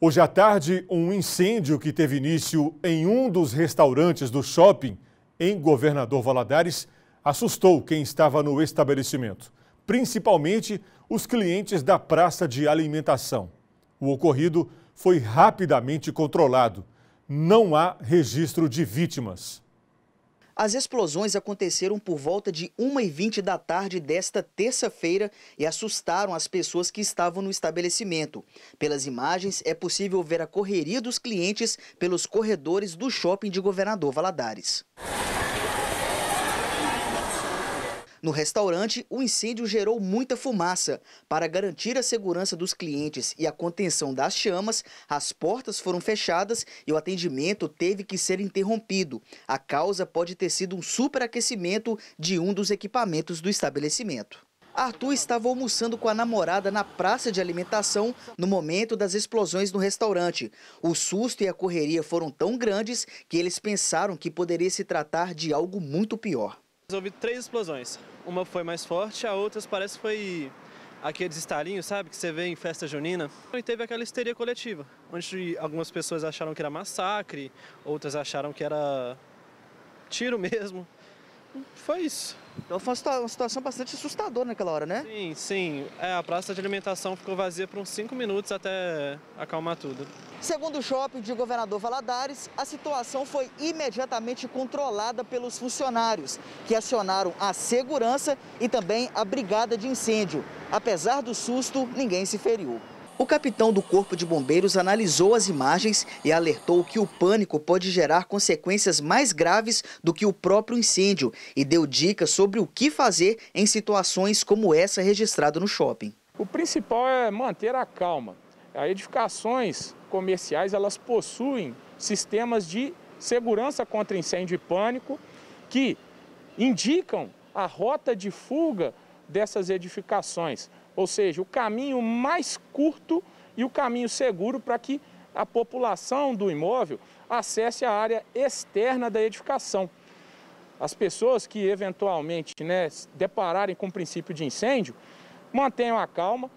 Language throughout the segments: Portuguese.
Hoje à tarde, um incêndio que teve início em um dos restaurantes do shopping em Governador Valadares assustou quem estava no estabelecimento, principalmente os clientes da praça de alimentação. O ocorrido foi rapidamente controlado. Não há registro de vítimas. As explosões aconteceram por volta de 1h20 da tarde desta terça-feira e assustaram as pessoas que estavam no estabelecimento. Pelas imagens, é possível ver a correria dos clientes pelos corredores do shopping de Governador Valadares. No restaurante, o incêndio gerou muita fumaça. Para garantir a segurança dos clientes e a contenção das chamas, as portas foram fechadas e o atendimento teve que ser interrompido. A causa pode ter sido um superaquecimento de um dos equipamentos do estabelecimento. Arthur estava almoçando com a namorada na praça de alimentação no momento das explosões no restaurante. O susto e a correria foram tão grandes que eles pensaram que poderia se tratar de algo muito pior. Houve três explosões. Uma foi mais forte, a outra parece que foi aqueles estalinhos, sabe, que você vê em festa junina. E teve aquela histeria coletiva, onde algumas pessoas acharam que era massacre, outras acharam que era tiro mesmo. Foi isso. Então foi uma situação bastante assustadora naquela hora, né? Sim, sim. É, a praça de alimentação ficou vazia por uns cinco minutos até acalmar tudo. Segundo o shopping de Governador Valadares, a situação foi imediatamente controlada pelos funcionários, que acionaram a segurança e também a brigada de incêndio. Apesar do susto, ninguém se feriu. O capitão do Corpo de Bombeiros analisou as imagens e alertou que o pânico pode gerar consequências mais graves do que o próprio incêndio e deu dicas sobre o que fazer em situações como essa registrada no shopping. O principal é manter a calma. As edificações comerciais elas possuem sistemas de segurança contra incêndio e pânico que indicam a rota de fuga dessas edificações ou seja, o caminho mais curto e o caminho seguro para que a população do imóvel acesse a área externa da edificação. As pessoas que eventualmente né, depararem com o princípio de incêndio, mantenham a calma,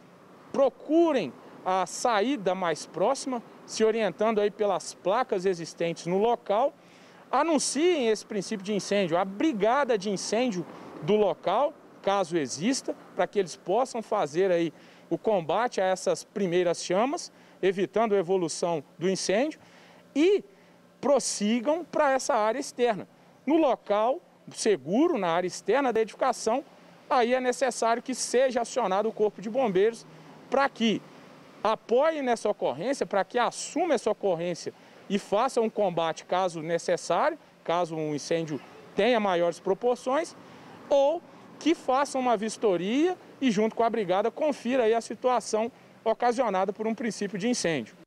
procurem a saída mais próxima, se orientando aí pelas placas existentes no local, anunciem esse princípio de incêndio, a brigada de incêndio do local, caso exista, para que eles possam fazer aí o combate a essas primeiras chamas, evitando a evolução do incêndio e prossigam para essa área externa. No local seguro, na área externa da edificação, aí é necessário que seja acionado o Corpo de Bombeiros para que apoie nessa ocorrência, para que assuma essa ocorrência e faça um combate caso necessário, caso um incêndio tenha maiores proporções, ou que façam uma vistoria e, junto com a brigada, confira aí a situação ocasionada por um princípio de incêndio.